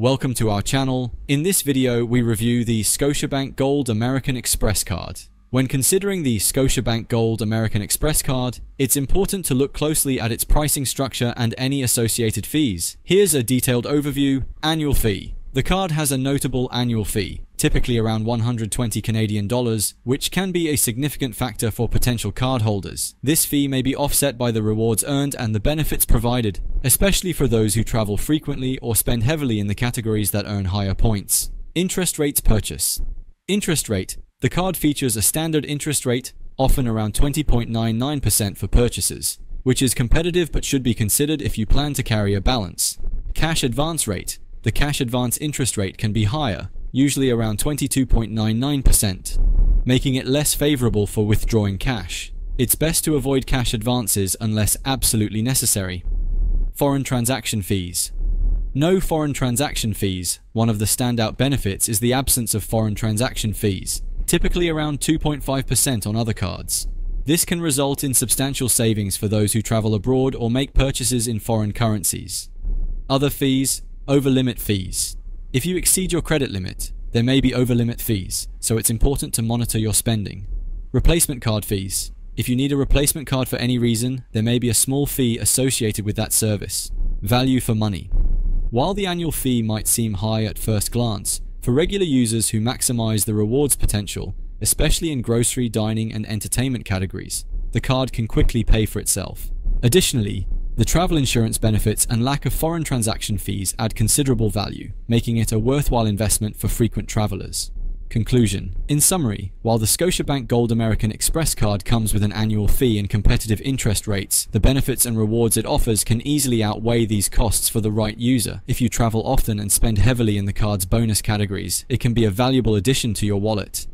Welcome to our channel. In this video, we review the Scotiabank Gold American Express card. When considering the Scotiabank Gold American Express card, it's important to look closely at its pricing structure and any associated fees. Here's a detailed overview. Annual fee. The card has a notable annual fee, typically around 120 Canadian dollars, which can be a significant factor for potential cardholders. This fee may be offset by the rewards earned and the benefits provided, especially for those who travel frequently or spend heavily in the categories that earn higher points. Interest rates purchase. Interest rate. The card features a standard interest rate, often around 20.99% for purchases, which is competitive but should be considered if you plan to carry a balance. Cash advance rate the cash advance interest rate can be higher, usually around 22.99%, making it less favorable for withdrawing cash. It's best to avoid cash advances unless absolutely necessary. Foreign transaction fees. No foreign transaction fees. One of the standout benefits is the absence of foreign transaction fees, typically around 2.5% on other cards. This can result in substantial savings for those who travel abroad or make purchases in foreign currencies. Other fees, Over-limit fees. If you exceed your credit limit, there may be over-limit fees, so it's important to monitor your spending. Replacement card fees. If you need a replacement card for any reason, there may be a small fee associated with that service. Value for money. While the annual fee might seem high at first glance, for regular users who maximize the rewards potential, especially in grocery, dining, and entertainment categories, the card can quickly pay for itself. Additionally, the travel insurance benefits and lack of foreign transaction fees add considerable value, making it a worthwhile investment for frequent travelers. Conclusion In summary, while the Scotiabank Gold American Express card comes with an annual fee and competitive interest rates, the benefits and rewards it offers can easily outweigh these costs for the right user. If you travel often and spend heavily in the card's bonus categories, it can be a valuable addition to your wallet.